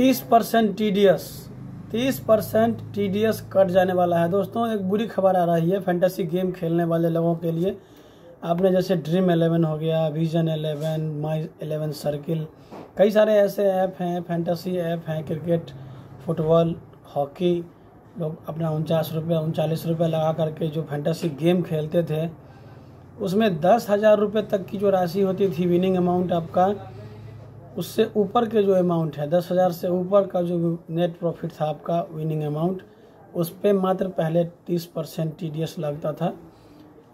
तीस percent T D S तीस percent T D S cut जाने वाला है। दोस्तों, एक बुरी खबर आ रही है फैंटेसी गेम खेलने वाले लोगों के लिए। आपने जैसे ड्रीम एलेवन हो गया Vision Eleven My Eleven Circle कई सारे ऐसे ऐप हैं फैंटेसी ऐप हैं क्रिकेट फुटबॉल हॉकी लोग अपना उनचास रुपये, उनचालीस रुपये लगा करके जो फैंटेसी गेम खेलते थे, उसमें दस हज़ार रुपये तक की जो राशि होती थी विनिंग अमाउंट आपका उससे ऊपर के जो अमाउंट है, दस हज़ार से ऊपर का जो नेट प्रॉफिट था आपका विनिंग अमाउंट उस पर मात्र पहले तीस परसेंट टीडीएस लगता था।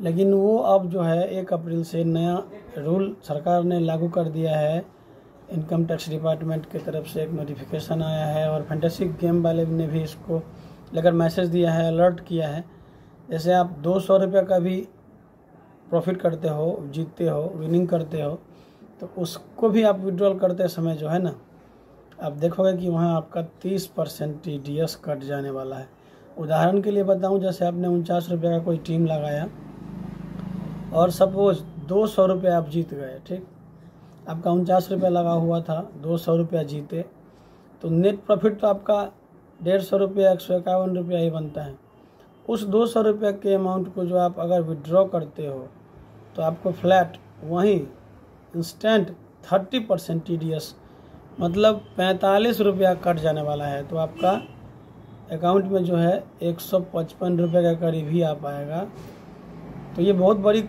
लेकिन वो अब जो है, एक अप्रैल से नया रूल सरकार ने लागू कर दिया है। इनकम टैक्स डिपार्टमेंट की तरफ़ से एक नोटिफिकेशन आया है और फैंटेसी गेम वाले ने भी इसको लेकर मैसेज दिया है अलर्ट किया है। जैसे आप दो सौ रुपये का भी प्रॉफिट करते हो, जीतते हो विनिंग करते हो तो उसको भी आप विड्रॉल करते समय जो है ना, आप देखोगे कि वहाँ आपका तीस percent T D S cut जाने वाला है। उदाहरण के लिए बताऊँ, जैसे आपने उनचास रुपये का कोई टीम लगाया और सपोज़ दो सौ रुपये आप जीत गए, ठीक? आपका उनचास रुपये लगा हुआ था, दो सौ रुपया जीते तो नेट प्रॉफिट तो आपका डेढ़ सौ रुपया, एक सौ इक्यावन रुपया ही बनता है। उस दो सौ रुपये के अमाउंट को जो आप अगर विड्रॉ करते हो तो आपको फ्लैट वहीं instant thirty percent T D S मतलब पैंतालीस रुपया कट जाने वाला है। तो आपका अकाउंट में जो है एक सौ पचपन रुपये के करीब ही आ पाएगा। तो ये बहुत बड़ी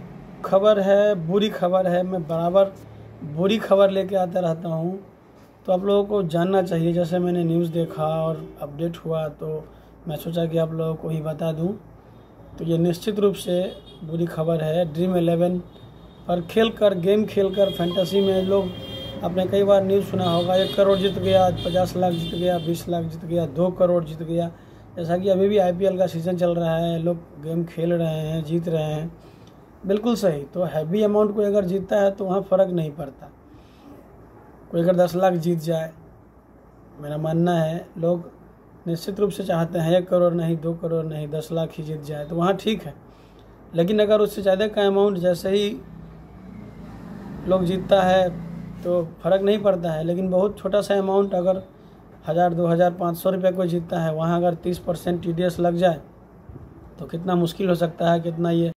खबर है, बुरी खबर है। मैं बराबर बुरी खबर लेके आता रहता हूँ। तो आप लोगों को जानना चाहिए, जैसे मैंने न्यूज़ देखा और अपडेट हुआ तो मैं सोचा कि आप लोगों को ही बता दूँ। तो ये निश्चित रूप से बुरी खबर है। ड्रीम एलेवन पर खेल कर गेम खेल कर फैंटेसी में लोग आपने कई बार न्यूज़ सुना होगा, एक करोड़ जीत गया, पचास लाख जीत गया, बीस लाख जीत गया, दो करोड़ जीत गया। जैसा कि अभी भी आईपीएल का सीज़न चल रहा है, लोग गेम खेल रहे हैं, जीत रहे हैं। बिल्कुल सही तो हैवी अमाउंट कोई अगर जीतता है तो वहाँ फ़र्क नहीं पड़ता। कोई अगर दस लाख जीत जाए, मेरा मानना है, लोग निश्चित रूप से चाहते हैं एक करोड़ नहीं, दो करोड़ नहीं, दस लाख ही जीत जाए तो वहाँ ठीक है। लेकिन अगर उससे ज़्यादा का अमाउंट जैसे ही लोग जीतता है तो फ़र्क नहीं पड़ता है। लेकिन बहुत छोटा सा अमाउंट अगर हज़ार, दो हज़ार, पाँच सौ रुपये कोई जीतता है, वहाँ अगर तीस परसेंट टी लग जाए तो कितना मुश्किल हो सकता है, कितना ये